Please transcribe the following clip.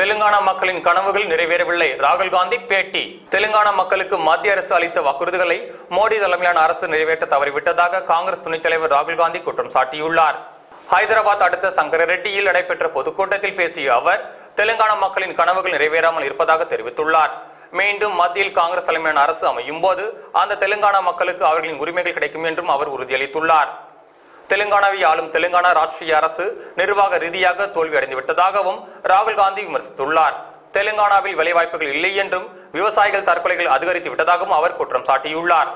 தெலுங்கானா மக்களின் கனவுகள் நிறைவேறவில்லை. ராகுல் காந்தி பேட்டி. தெலுங்கானா மக்களுக்கு மத்திய அரசு அளித்த வாக்குறுதிகளை மோடி தலைமையிலான அரசு நிறைவேற்ற தவறிவிட்டதாக காங்கிரஸ் துணைத் தலைவர் ராகுல் காந்தி குற்றம் சாட்டியுள்ளார். ஹைதராபாத் அடுத்த சங்கரரெட்டியில் நடைபெற்ற பொதுக்கூட்டத்தில் பேசிய அவர் தெலுங்கானா மக்களின் கனவுகள் நிறைவேறாமல் இருப்பதாக தெரிவித்துள்ளார். மீண்டும் மத்தியில் காங்கிரஸ் தலைமையிலான அரசு அமையும் போது அந்த தெலுங்கானா மக்களுக்கு அவர்களின் உரிமைகள் கிடைக்கும் என்றும் அவர் உறுதியளித்துள்ளார். தெலுங்கானாவை ஆளும் தெலுங்கானா ராஷ்டிரிய அரசு நிர்வாக ரீதியாக தோல்வியடைந்து விட்டதாகவும் ராகுல் காந்தி விமர்சித்துள்ளார். தெலுங்கானாவில் வேலைவாய்ப்புகள் இல்லை என்றும் விவசாயிகள் தற்கொலைகள் அதிகரித்து விட்டதாகவும் அவர் குற்றம் சாட்டியுள்ளார்.